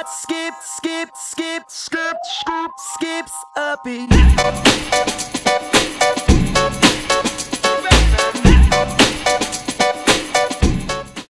heart skip, skip, skip, skip, skip, skips a beat.